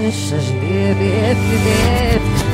deixas beber, beber.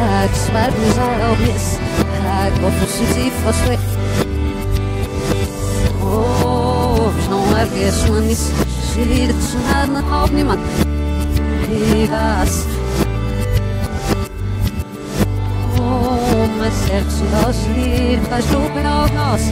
Hag svartnis obvious Hag ofusits i foswe Oh, não é que suanis Shir tsunad na hopni man Hivas Oh, mas certo se nós lir Faz super av nós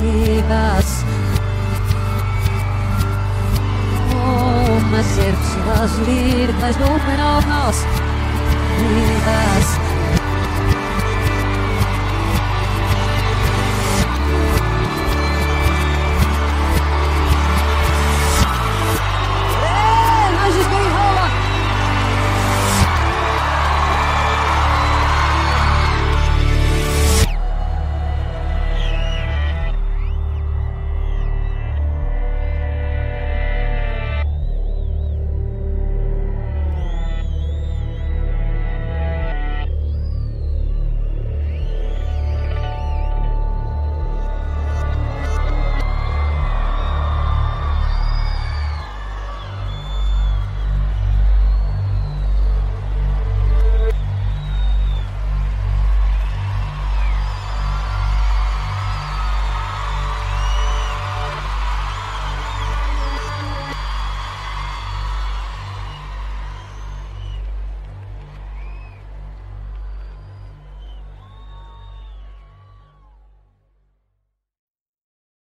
vivas. Oh, mas ser pessoas lindas, número vivas.